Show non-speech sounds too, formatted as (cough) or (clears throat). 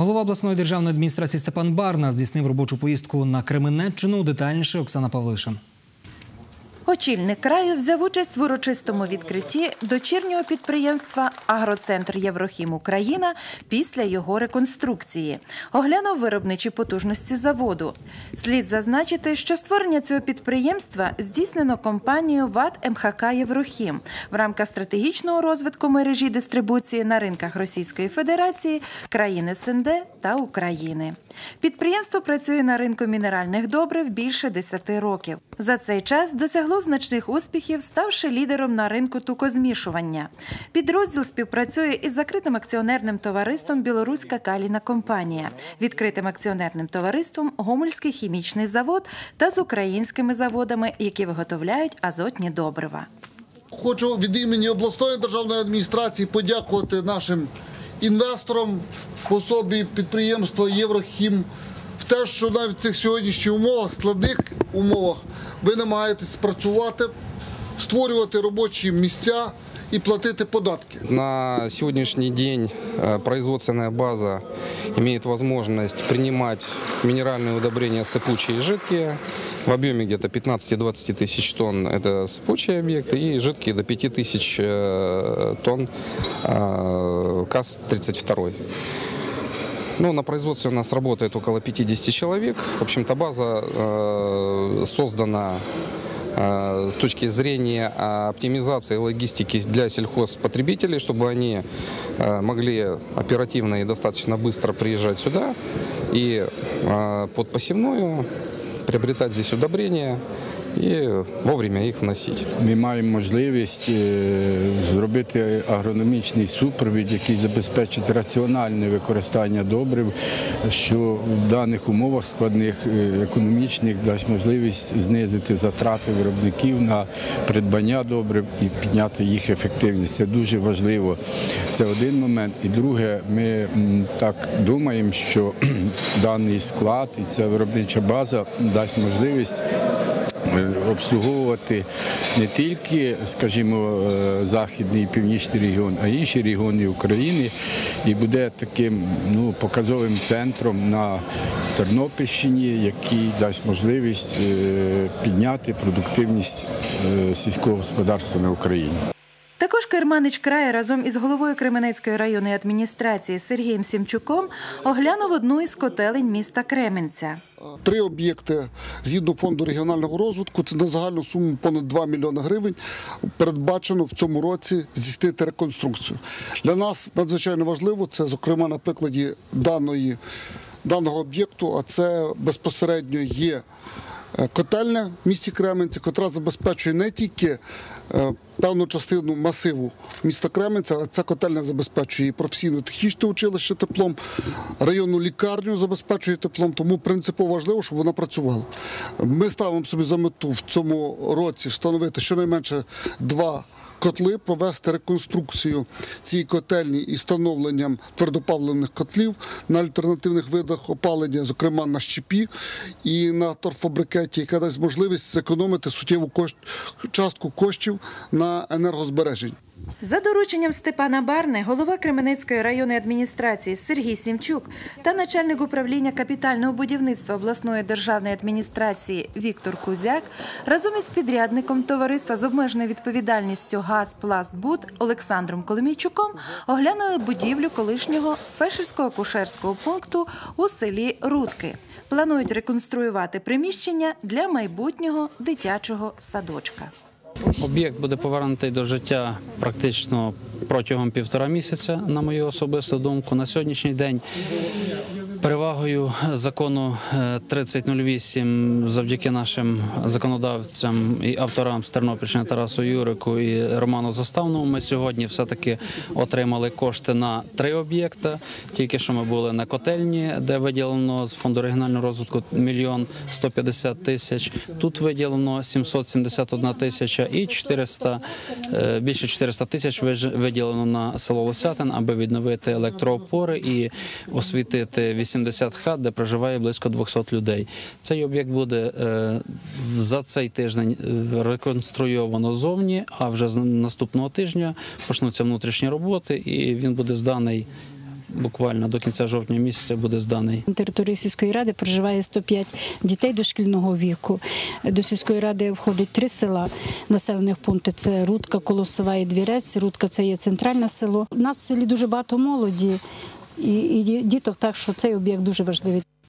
Голова обласної державної адміністрації Степан Барна здійснив робочу поїздку на Кременеччину. Детальніше Оксана Павлишин. Очільник краю взяв участь в урочистому відкритті дочірнього підприємства Агроцентр Єврохім Україна після його реконструкції. Оглянув виробничі потужності заводу. Слід зазначити, що створення цього підприємства здійснено компанією ВАТ МХК Єврохім в рамках стратегічного розвитку мережі дистрибуції на ринках Російської Федерації, країн СНД та України. Підприємство працює на ринку мінеральних добрив більше 10 років. За цей час досягло значних успіхів, ставши лідером на ринку тукозмішування. Підрозділ співпрацює із закритим акціонерним товариством Білоруська каліна компанія, відкритим акціонерним товариством Гомельський хімічний завод та з українськими заводами, які виготовляють азотні добрива. Хочу від імені обласної державної адміністрації подякувати нашим інвесторам в особі підприємства Єврохім те, що навіть в цих сьогоднішніх умовах, складних умовах, ви намагаєтесь працювати, створювати робочі місця і платити податки. На сегодняшний день э, производственная база имеет возможность принимать минеральные удобрения сыпучие и жидкие в объеме где-то 15-20 тысяч тонн. Это сыпучие объекты и жидкие до 5 тысяч э, тонн э, КАЗ-32. Ну, на производстве у нас работает около 50 человек. В общем-то, база э, создана э, с точки зрения э, оптимизации логистики для сельхозпотребителей, чтобы они э, могли оперативно и достаточно быстро приезжать сюда и под посевную приобретать здесь удобрения и вовремя их вносить. Ми маємо можливість е, зробити агрономічний супровід, який забезпечить раціональне використання добрив, що в даних умовах складних е, економічних дасть можливість знизити затрати виробників на придбання добрив і підняти їх ефективність. Це дуже важливо. Це один момент. І друге, ми так думаємо, що (clears throat) даний склад і ця виробнича база дасть можливість обслуговувати не тільки, скажімо, е, західний і північний регіон, а й інші регіони України, і буде таким ну, показовим центром на Тернопільщині, який дасть можливість е, підняти продуктивність е, сільського господарства на Україні. Також керманич краю разом із головою Кременецької районної адміністрації Сергієм Сімчуком оглянув одну із котелень міста Кременця. Три об'єкти згідно фонду регіонального розвитку. Це на загальну суму понад 2 мільйони гривень. Передбачено в цьому році здійснити реконструкцію. Для нас надзвичайно важливо це, зокрема, на прикладі даної, даного об'єкту, а це безпосередньо є котельня в місті Кременці, котра забезпечує не тільки е, певну частину масиву міста Кременця, а ця котельня забезпечує і професійно-технічне училище теплом, районну лікарню забезпечує теплом, тому принципово важливо, щоб вона працювала. Ми ставимо собі за мету в цьому році встановити щонайменше два котли, провести реконструкцію цієї котельні і встановленням твердопавлених котлів на альтернативних видах опалення, зокрема на щепі і на торфабрикеті, яка дасть можливість зекономити суттєву частку коштів на енергозбереження. За дорученням Степана Барни, голова Кременецької районної адміністрації Сергій Сімчук та начальник управління капітального будівництва обласної державної адміністрації Віктор Кузяк разом із підрядником товариства з обмеженою відповідальністю «Газпластбуд» Олександром Коломійчуком оглянули будівлю колишнього фельдшерсько-акушерського пункту у селі Рудки. Планують реконструювати приміщення для майбутнього дитячого садочка. Об'єкт буде повернутий до життя практично протягом півтора місяця, на мою особисту думку. На сьогоднішній день перевагою закону е, 3008 завдяки нашим законодавцям і авторам з Тернопільщини Тарасу Юрику і Роману Заставному. Ми сьогодні все-таки отримали кошти на три об'єкта. Тільки що ми були на котельні, де виділено з фонду регіонального розвитку мільйон 150 тисяч. Тут виділено 771 тисяча і 400, е, більше 400 тисяч виділено на село Лосятин, аби відновити електроопори і освітити 80 хат, де проживає близько 200 людей. Цей об'єкт буде е, за цей тиждень е, реконструйовано зовні, а вже з наступного тижня почнуться внутрішні роботи, і він буде зданий буквально до кінця жовтня місяця буде зданий. На території сільської ради проживає 105 дітей дошкільного віку. До сільської ради входить три села населених пункти: це Рудка, Колосова і Двірець. Рудка це є центральне село. У нас в селі дуже багато молоді і, і діток, так що цей об'єкт дуже важливий.